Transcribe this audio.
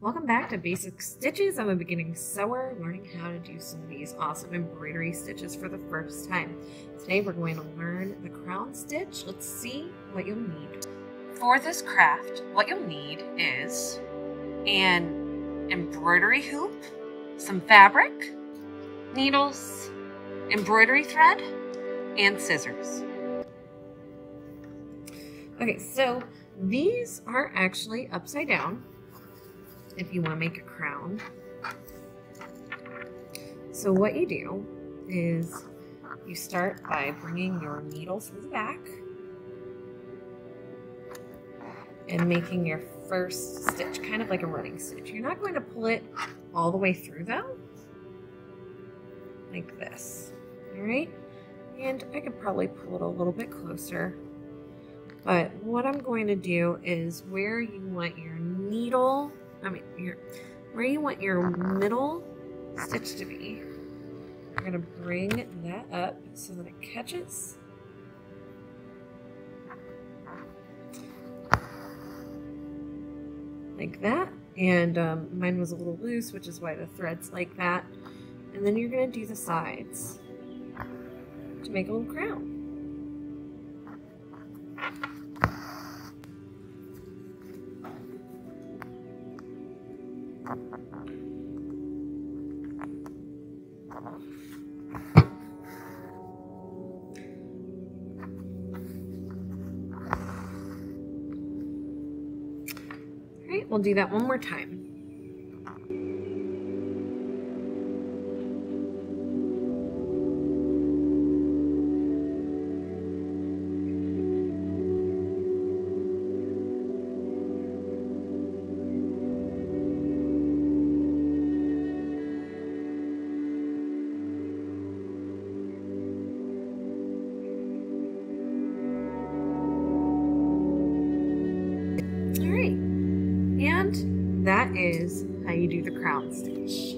Welcome back to Basic Stitches. I'm a beginning sewer learning how to do some of these awesome embroidery stitches for the first time. Today we're going to learn the crown stitch. Let's see what you'll need. For this craft, what you'll need is an embroidery hoop, some fabric, needles, embroidery thread, and scissors. Okay, so these are actually upside down if you want to make a crown. So what you do is you start by bringing your needle through the back and making your first stitch, kind of like a running stitch. You're not going to pull it all the way through though, like this, all right? And I could probably pull it a little bit closer. But what I'm going to do is where you want your needle I mean, your, where you want your middle stitch to be. You're going to bring that up so that it catches. Like that. And um, mine was a little loose, which is why the thread's like that. And then you're going to do the sides to make a little crown. All right, we'll do that one more time. That is how you do the crown stitch.